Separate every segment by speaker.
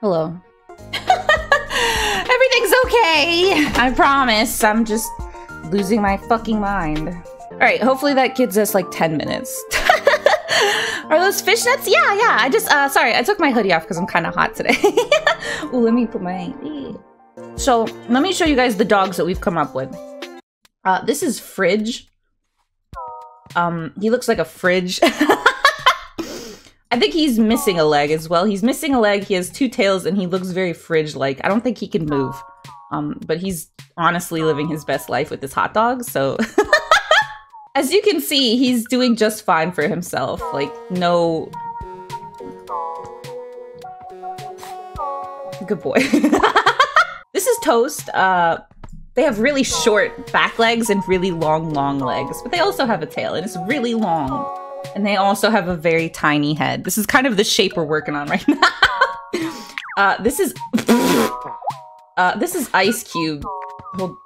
Speaker 1: Hello. Everything's okay. I promise. I'm just losing my fucking mind. All right, hopefully that gives us like 10 minutes. Are those fishnets? Yeah, yeah. I just, uh, sorry, I took my hoodie off because I'm kind of hot today. Ooh, let me put my... So, let me show you guys the dogs that we've come up with. Uh, this is Fridge. Um, he looks like a fridge. I think he's missing a leg as well. He's missing a leg, he has two tails, and he looks very fridge-like. I don't think he can move. Um, but he's honestly living his best life with this hot dog, so... As you can see, he's doing just fine for himself. Like, no... Good boy. this is Toast. Uh, they have really short back legs and really long, long legs, but they also have a tail, and it's really long. And they also have a very tiny head. This is kind of the shape we're working on right now. uh, this is... uh, this is Ice Cube.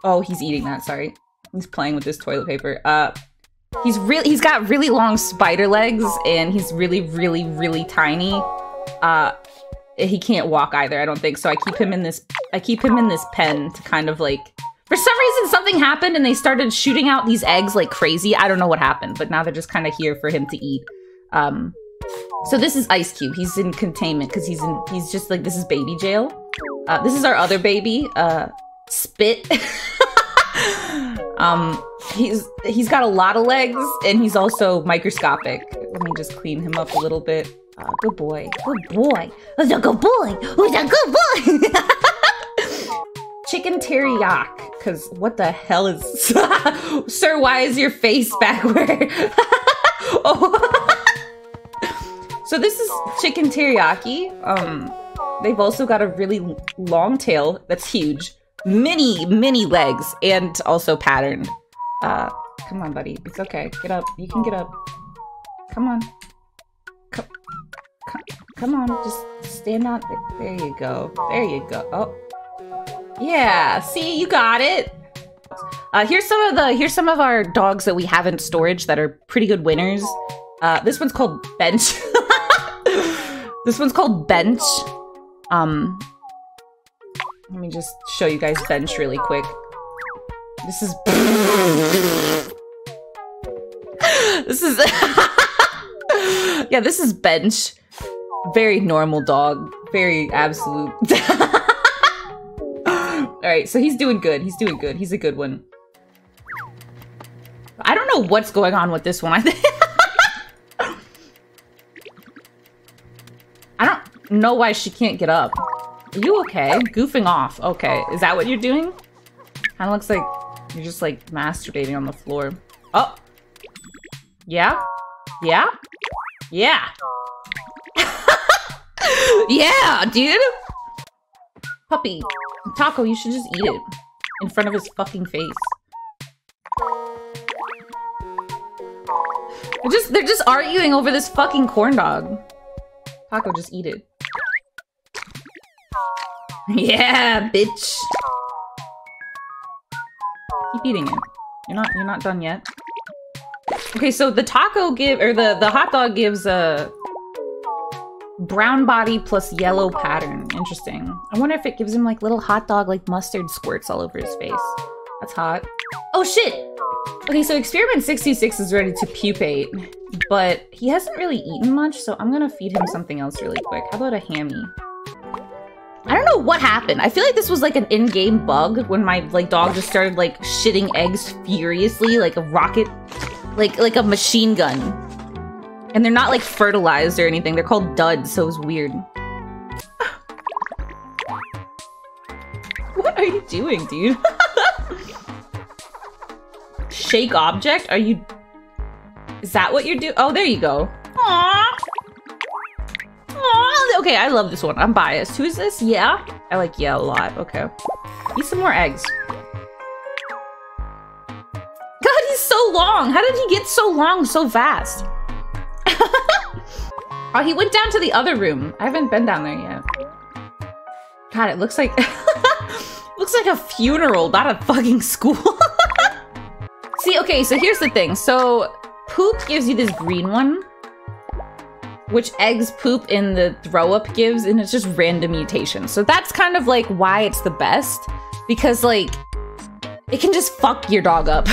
Speaker 1: Oh, he's eating that, sorry. He's playing with this toilet paper. Uh, He's really he's got really long spider legs and he's really really really tiny. Uh he can't walk either, I don't think. So I keep him in this I keep him in this pen to kind of like for some reason something happened and they started shooting out these eggs like crazy. I don't know what happened, but now they're just kind of here for him to eat. Um so this is Ice Cube. He's in containment because he's in he's just like this is baby jail. Uh this is our other baby, uh Spit. um he's he's got a lot of legs and he's also microscopic. Let me just clean him up a little bit. Uh, good boy. Good boy. Who's a good boy? Who's a good boy? Chicken teriyaki. Because what the hell is... Sir, why is your face backward? oh. so this is chicken teriyaki. Um, They've also got a really long tail that's huge. Many, many legs and also patterned. Uh, come on, buddy. It's okay. Get up. You can get up. Come on. Come, come, come on. Just stand on. There you go. There you go. Oh. Yeah. See, you got it. Uh, here's some of the here's some of our dogs that we have in storage that are pretty good winners. Uh, this one's called Bench. this one's called Bench. Um, let me just show you guys Bench really quick. This is... this is... yeah, this is Bench. Very normal dog. Very absolute. Alright, so he's doing good. He's doing good. He's a good one. I don't know what's going on with this one. I. I don't know why she can't get up. Are you okay? Goofing off. Okay. Is that what you're doing? Kinda looks like you're just like masturbating on the floor. Oh! Yeah? Yeah? Yeah! yeah, dude! Puppy. Taco, you should just eat it. In front of his fucking face. They're just, they're just arguing over this fucking corn dog. Taco, just eat it. yeah, bitch! Keep eating it. You're not you're not done yet. Okay, so the taco give or the the hot dog gives a brown body plus yellow pattern. Interesting. I wonder if it gives him like little hot dog like mustard squirts all over his face. That's hot. Oh shit! Okay, so experiment 66 is ready to pupate, but he hasn't really eaten much, so I'm gonna feed him something else really quick. How about a hammy? I don't know what happened. I feel like this was like an in-game bug when my like dog just started like shitting eggs furiously like a rocket, like like a machine gun. And they're not like fertilized or anything. They're called duds, so it was weird. what are you doing, dude? Shake object? Are you... Is that what you're doing? Oh, there you go. Aww. Aww, okay, I love this one. I'm biased. Who is this? Yeah? I like yeah a lot. Okay. Eat some more eggs. God, he's so long. How did he get so long so fast? oh, he went down to the other room. I haven't been down there yet. God, it looks like... looks like a funeral, not a fucking school. See, okay, so here's the thing. So, poop gives you this green one. which eggs poop in the throw up gives, and it's just random mutations. So that's kind of like why it's the best because like it can just fuck your dog up.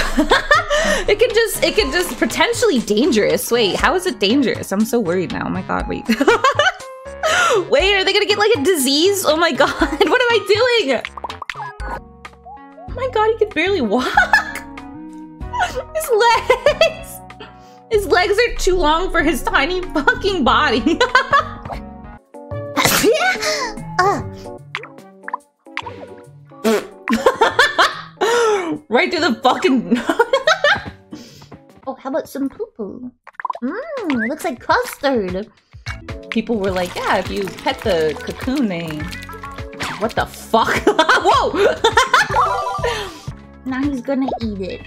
Speaker 1: it can just it can just potentially dangerous. Wait, how is it dangerous? I'm so worried now. Oh my god, wait. wait, are they gonna get like a disease? Oh my god, what am I doing? Oh my god, he can barely walk. His legs. His legs are too long for his tiny fucking body. right through the fucking.
Speaker 2: How about some poo poo? Mmm, looks like custard.
Speaker 1: People were like, yeah, if you pet the cocoon, they. What the fuck? Whoa!
Speaker 2: now he's gonna eat it.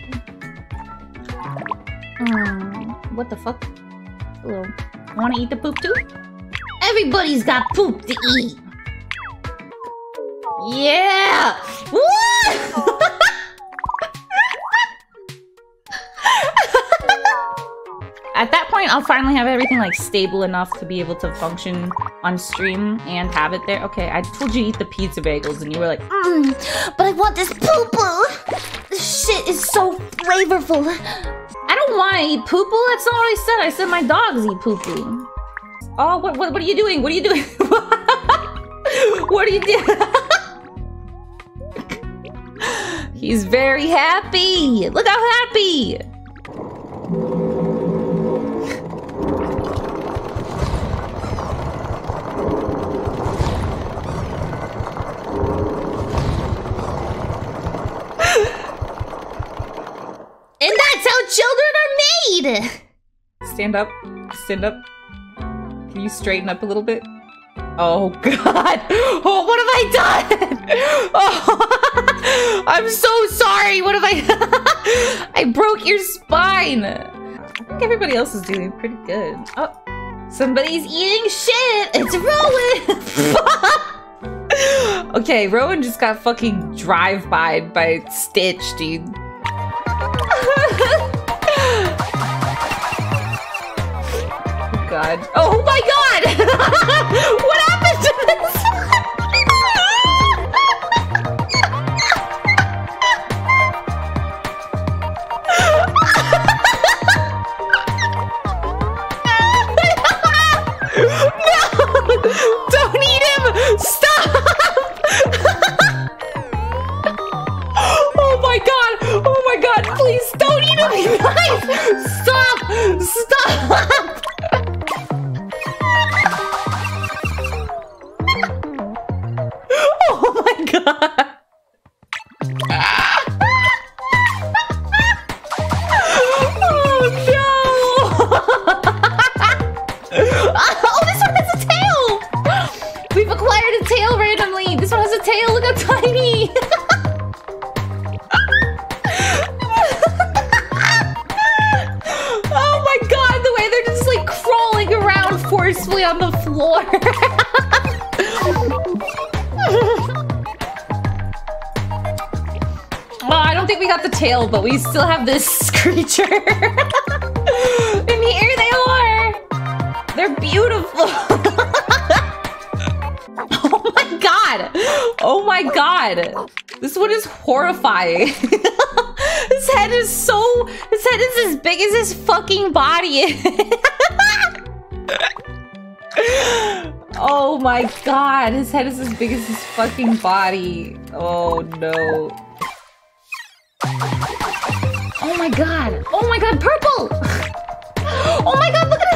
Speaker 1: Um, what the fuck? Hello. Wanna eat the poop too?
Speaker 2: Everybody's got poop to eat.
Speaker 1: Yeah! What? point, I'll finally have everything like stable enough to be able to function on stream and have it there. Okay, I told you to eat the pizza bagels and you were like,
Speaker 2: mm, but I want this poo-poo. This shit is so flavorful.
Speaker 1: I don't want to eat poo-poo. That's not what I said. I said my dogs eat poo-poo. Oh, what, what, what are you doing? What are you doing? what are you doing? He's very happy. Look how happy.
Speaker 2: Children are made!
Speaker 1: Stand up. Stand up. Can you straighten up a little bit? Oh god! Oh, what have I done? Oh, I'm so sorry. What have I? I broke your spine. I think everybody else is doing pretty good. Oh, somebody's eating shit. It's Rowan. okay, Rowan just got fucking drive-by by Stitch, dude. God. Oh my god! what happened to this? no! Don't eat him! Stop! oh my god! Oh my god! Please don't eat him! Stop! Stop! Oh, this one has a tail! We've acquired a tail randomly! This one has a tail! Look how tiny! oh my god, the way they're just like crawling around forcefully on the floor. well, I don't think we got the tail, but we still have this creature. They're beautiful. oh my god. Oh my god. This one is horrifying. his head is so... His head is as big as his fucking body oh my god. His head is as big as his fucking body. Oh no. Oh my god. Oh my god, purple! Oh my god,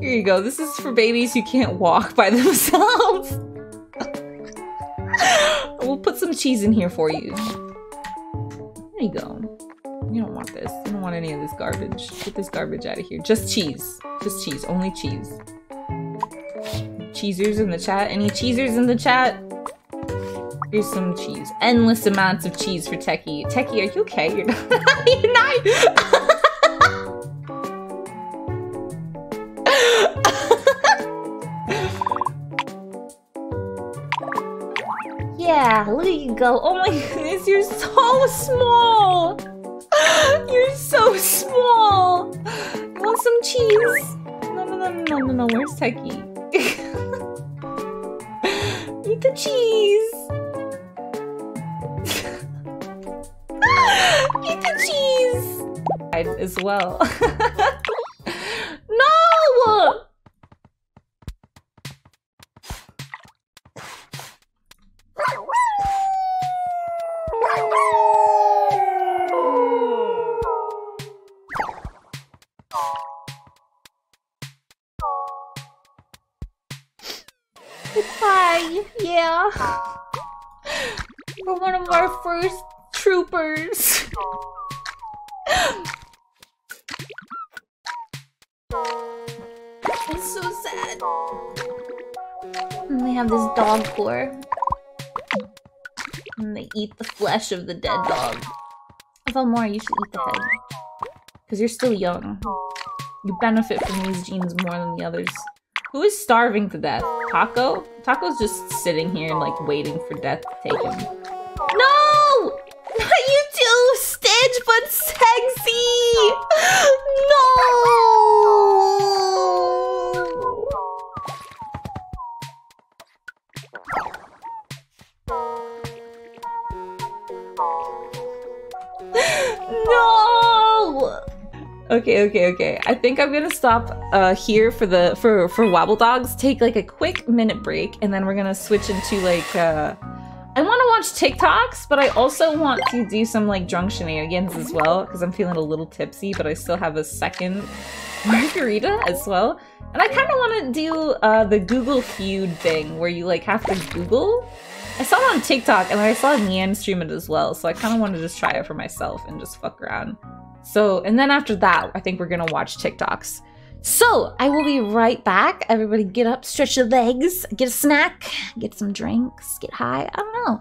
Speaker 1: Here you go. This is for babies who can't walk by themselves. we'll put some cheese in here for you. There you go. You don't want this. You don't want any of this garbage. Get this garbage out of here. Just cheese. Just cheese. Only cheese. cheesers in the chat? Any cheesers in the chat? Here's some cheese. Endless amounts of cheese for Techie. Techie, are you okay? You're not. You're not.
Speaker 2: Yeah, look at you go.
Speaker 1: oh my goodness, you're so small. You're so small. You want some cheese? No, no, no, no, no, no, no. Where's Techie? Eat the cheese. Eat the cheese. As well. Hi, yeah. We're one of our first troopers. it's so sad.
Speaker 2: And we have this dog core. And they eat the flesh of the dead dog. I felt more, you should eat the head.
Speaker 1: Because you're still young. You benefit from these genes more than the others. Who is starving to death? Taco? Taco's just sitting here and like waiting for death to take him. No! Not you too, Stitch, but sexy! No! No! Okay, okay, okay. I think I'm gonna stop uh, here for the for for Wobbledogs. Take like a quick minute break, and then we're gonna switch into like. Uh, I want to watch TikToks, but I also want to do some like drunk shenanigans as well because I'm feeling a little tipsy, but I still have a second margarita as well. And I kind of want to do uh, the Google Feud thing where you like have to Google. I saw it on TikTok and I saw Nian stream it as well, so I kind of want to just try it for myself and just fuck around. So, and then after that, I think we're gonna watch TikToks. So, I will be right back. Everybody get up, stretch your legs, get a snack, get some drinks, get high. I don't know.